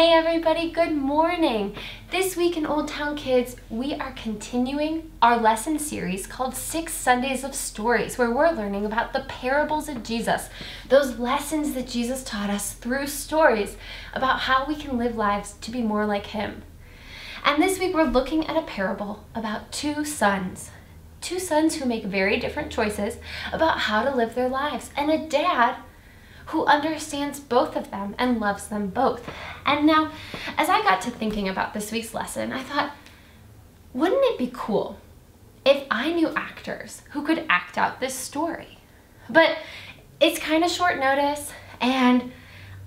everybody, good morning. This week in Old Town Kids, we are continuing our lesson series called Six Sundays of Stories, where we're learning about the parables of Jesus, those lessons that Jesus taught us through stories about how we can live lives to be more like Him. And this week we're looking at a parable about two sons. Two sons who make very different choices about how to live their lives, and a dad who understands both of them and loves them both. And now, as I got to thinking about this week's lesson, I thought, wouldn't it be cool if I knew actors who could act out this story? But it's kind of short notice, and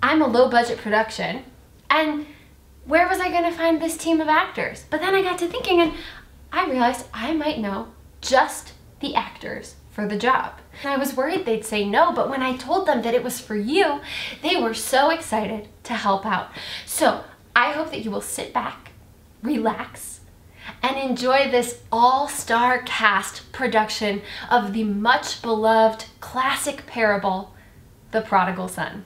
I'm a low budget production, and where was I going to find this team of actors? But then I got to thinking, and I realized I might know just the actors for the job. And I was worried they'd say no, but when I told them that it was for you, they were so excited to help out. So I hope that you will sit back, relax, and enjoy this all-star cast production of the much beloved classic parable, The Prodigal Son.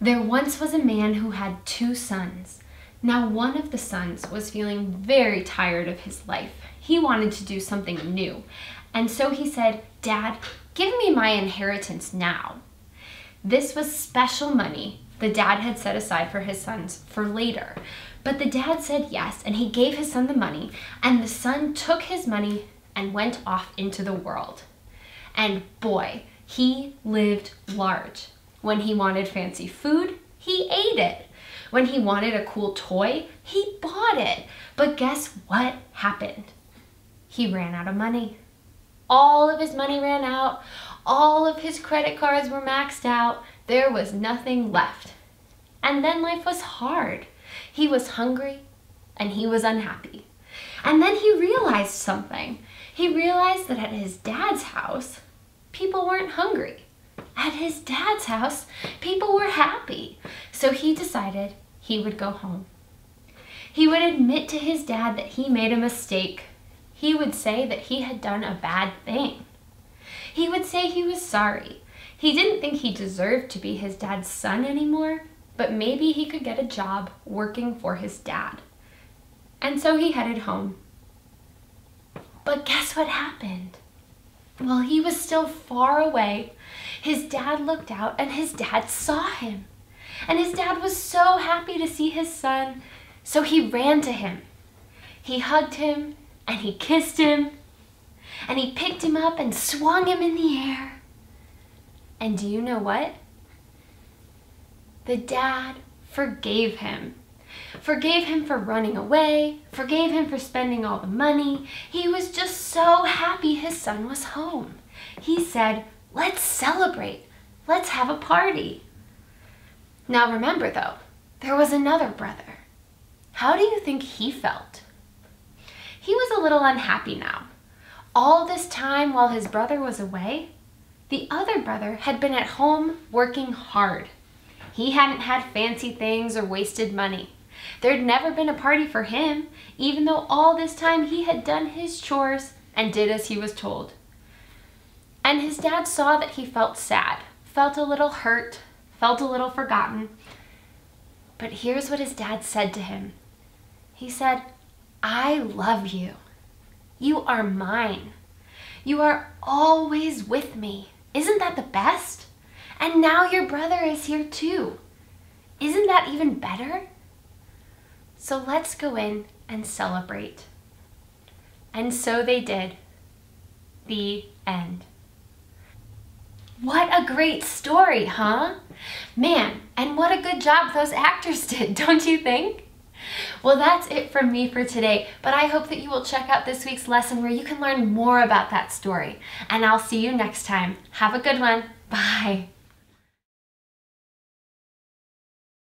There once was a man who had two sons. Now one of the sons was feeling very tired of his life. He wanted to do something new, and so he said, Dad, give me my inheritance now. This was special money the dad had set aside for his sons for later. But the dad said yes, and he gave his son the money, and the son took his money and went off into the world. And boy, he lived large. When he wanted fancy food, he ate it. When he wanted a cool toy, he bought it. But guess what happened? He ran out of money. All of his money ran out. All of his credit cards were maxed out. There was nothing left. And then life was hard. He was hungry and he was unhappy. And then he realized something. He realized that at his dad's house, people weren't hungry. At his dad's house, people were happy. So he decided he would go home. He would admit to his dad that he made a mistake he would say that he had done a bad thing. He would say he was sorry. He didn't think he deserved to be his dad's son anymore, but maybe he could get a job working for his dad. And so he headed home. But guess what happened? While he was still far away, his dad looked out and his dad saw him. And his dad was so happy to see his son, so he ran to him. He hugged him and he kissed him and he picked him up and swung him in the air. And do you know what? The dad forgave him. Forgave him for running away, forgave him for spending all the money. He was just so happy his son was home. He said, let's celebrate. Let's have a party. Now remember though, there was another brother. How do you think he felt? He was a little unhappy now. All this time while his brother was away, the other brother had been at home working hard. He hadn't had fancy things or wasted money. There'd never been a party for him, even though all this time he had done his chores and did as he was told. And his dad saw that he felt sad, felt a little hurt, felt a little forgotten. But here's what his dad said to him. He said, I love you. You are mine. You are always with me. Isn't that the best? And now your brother is here too. Isn't that even better? So let's go in and celebrate. And so they did. The end. What a great story, huh? Man, and what a good job those actors did, don't you think? Well, that's it from me for today, but I hope that you will check out this week's lesson where you can learn more about that story. And I'll see you next time. Have a good one. Bye.